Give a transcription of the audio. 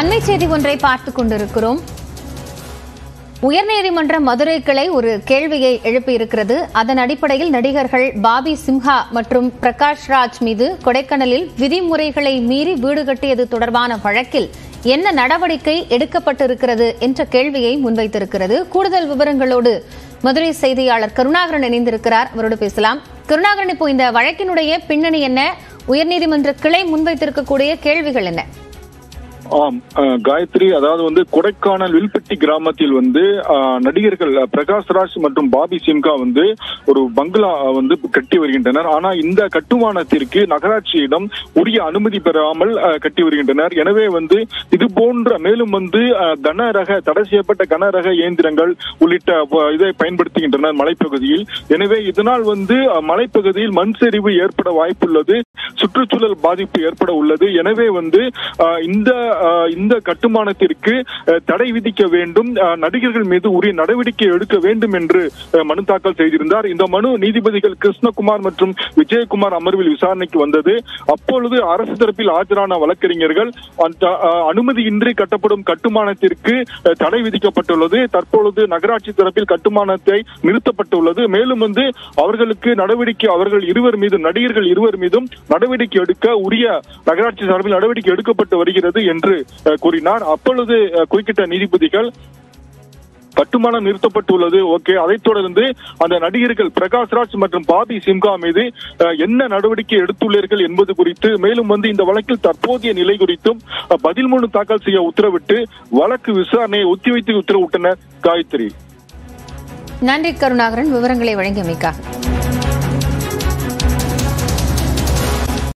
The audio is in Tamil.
அண்மை செய்தி ஒன்றை பார்த்துக் கொண்டிருக்கிறோம். உயர்நீதிமன்ற மதுரை கிளை ஒரு கேள்வியை எழுப்பியிருக்கிறது. அதன் அடிப்படையில் நடிகர்கள் பாபி சிம்ஹா மற்றும் பிரகாஷ் ராஜ் மீது கொடைக்கானலில் விதிமுறைகளை மீறி வீடு கட்டியது தொடர்பான வழக்கில் என்ன நடவடிக்கை எடுக்கப்பட்டிருக்கிறது என்ற கேள்வியை முன்வைத்திருக்கிறது. கூடுதல் விவரங்களோடு மதுரை செய்தியாளர் கருணாகரன் இணைந்திருக்கிறார். அவரோடு பேசலாம். கருணாகரன் இப்போ இந்த வழக்கினுடைய பின்னணி என்ன? உயர்நீதிமன்ற கிளை முன்வைத்திருக்கக்கூடிய கேள்விகள் என்ன? ஆம் காயத்ரி அதாவது வந்து கொடைக்கானல் வில்பட்டி கிராமத்தில் வந்து நடிகர்கள் பிரகாஷ்ராஜ் பிரகாஷ் ராஜ் மற்றும் பாபி சிம்கா வந்து ஒரு பங்களா வந்து கட்டி வருகின்றனர். ஆனா இந்த கட்டுமானத்திற்கு நகராட்சியிடம் உரிய அனுமதி பெறாமல் கட்டி வருகின்றனர். எனவே வந்து இது போன்ற மேலும் வந்து கனரக தடை செய்யப்பட்ட கனரக இயந்திரங்கள் உள்ளிட்ட இதை பயன்படுத்துகின்றனர் மலைப்பகுதியில். எனவே இதனால் வந்து மலைப்பகுதியில் மண் சரிவு ஏற்பட வாய்ப்புள்ளது. சுற்றுச்சூழல் பாதிப்பு ஏற்பட உள்ளது. எனவே வந்து இந்த இந்த கட்டுமானத்திற்கு தடை விதிக்க வேண்டும். நடிகர்கள் மீது உரிய நடவடிக்கை எடுக்க வேண்டும் என்று மனு தாக்கல் செய்திருந்தார். இந்த மனு நீதிபதிகள் கிருஷ்ணகுமார் மற்றும் விஜயகுமார் அமர்வில் விசாரணைக்கு வந்தது. அப்பொழுது அரசு தரப்பில் ஆஜரான வழக்கறிஞர்கள் அஹ், அனுமதியின்றி கட்டப்படும் கட்டுமானத்திற்கு தடை விதிக்கப்பட்டுள்ளது. தற்பொழுது நகராட்சி தரப்பில் கட்டுமானத்தை நிறுத்தப்பட்டுள்ளது. மேலும் வந்து அவர்களுக்கு நடவடிக்கை அவர்கள் இருவர் மீது நடிகர்கள் இருவர் மீதும் நடவடிக்கை நடவடிக்கை எடுக்க உரிய நகராட்சி சார்பில் நடவடிக்கை எடுக்கப்பட்டு வருகிறது என்று கூறினார். அப்பொழுது அஹ், குறுக்கிட்ட நீதிபதிகள் கட்டுமானம் நிறுத்தப்பட்டுள்ளது. ஓகே. அதைத் தொடர்ந்து அந்த நடிகர்கள் பிரகாஷ் ராஜ் மற்றும் பாபி சிம்கா மீது என்ன நடவடிக்கை எடுத்துள்ளீர்கள் என்பது குறித்து மேலும் வந்து இந்த வழக்கில் தற்போதைய நிலை குறித்தும் பதில் மனு தாக்கல் செய்ய உத்தரவிட்டு வழக்கு விசாரணையை ஒத்திவைத்து உத்தரவிட்டனர். காயத்ரி. நன்றி கருணாகரன். விவரங்களை வழங்கியமைக்காக.